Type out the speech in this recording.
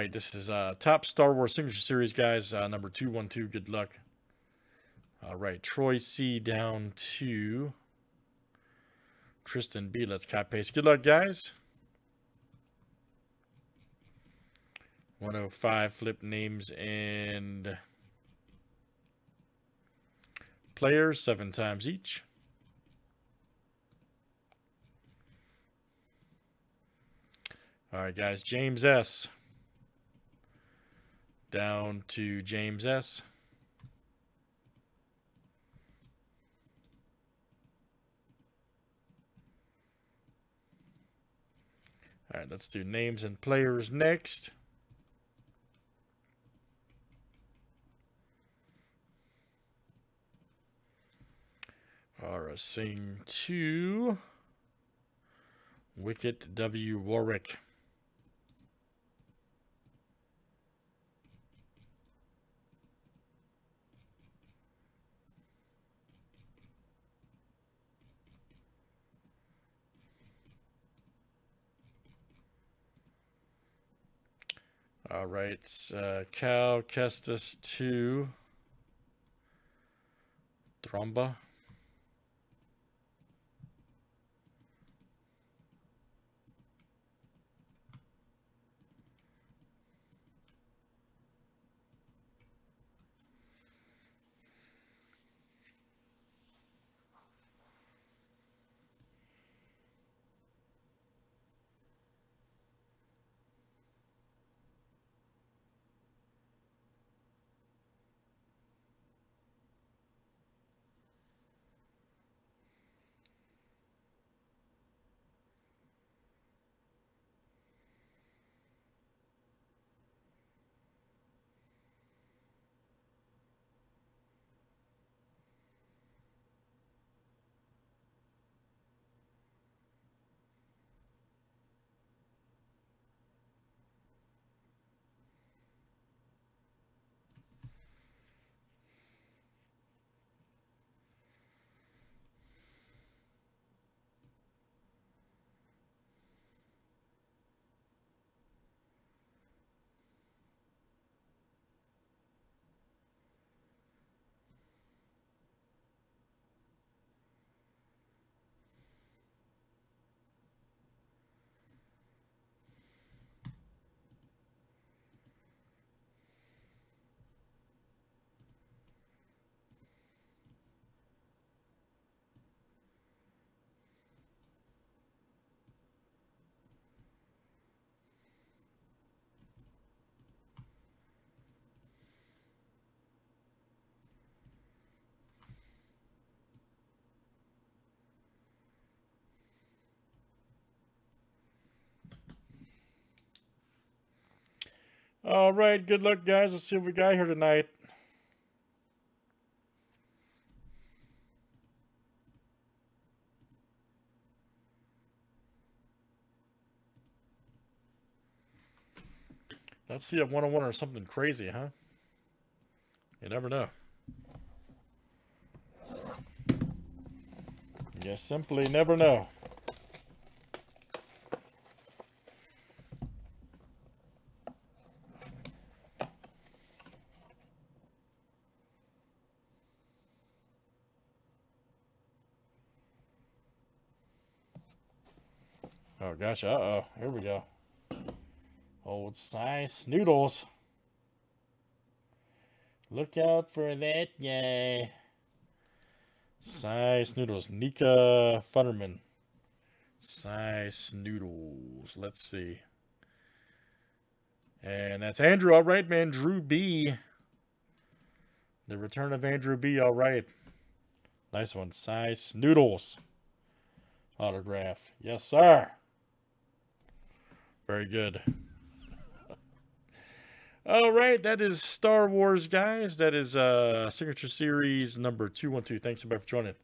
right, this is uh, Topps Star Wars Signature Series, guys. Uh, number 212. Good luck. All right, Troy C down to Tristan B. Let's cut paste. Good luck, guys. 105 flip names and players seven times each. All right, guys. James S. Down to James S. All right, let's do names and players next. All right, sing to Wicket W. Warwick. All right, uh, Cal Kestis 2, Thromba. All right, good luck, guys. Let's see what we got here tonight. Let's see a one-on-one oh or something crazy, huh? You never know. You simply never know. Oh gosh, uh-oh. Here we go. Old Sy Snootles. Look out for that guy. Sy Snootles. Nika Futterman. Sy Snootles. Let's see. And that's Andrew. All right, man. Drew B. The return of Andrew B. All right. Nice one. Sy Snootles. Autograph. Yes, sir. Very good. All right, that is Star Wars, guys. That is uh Signature Series number 212. Thanks everybody for joining.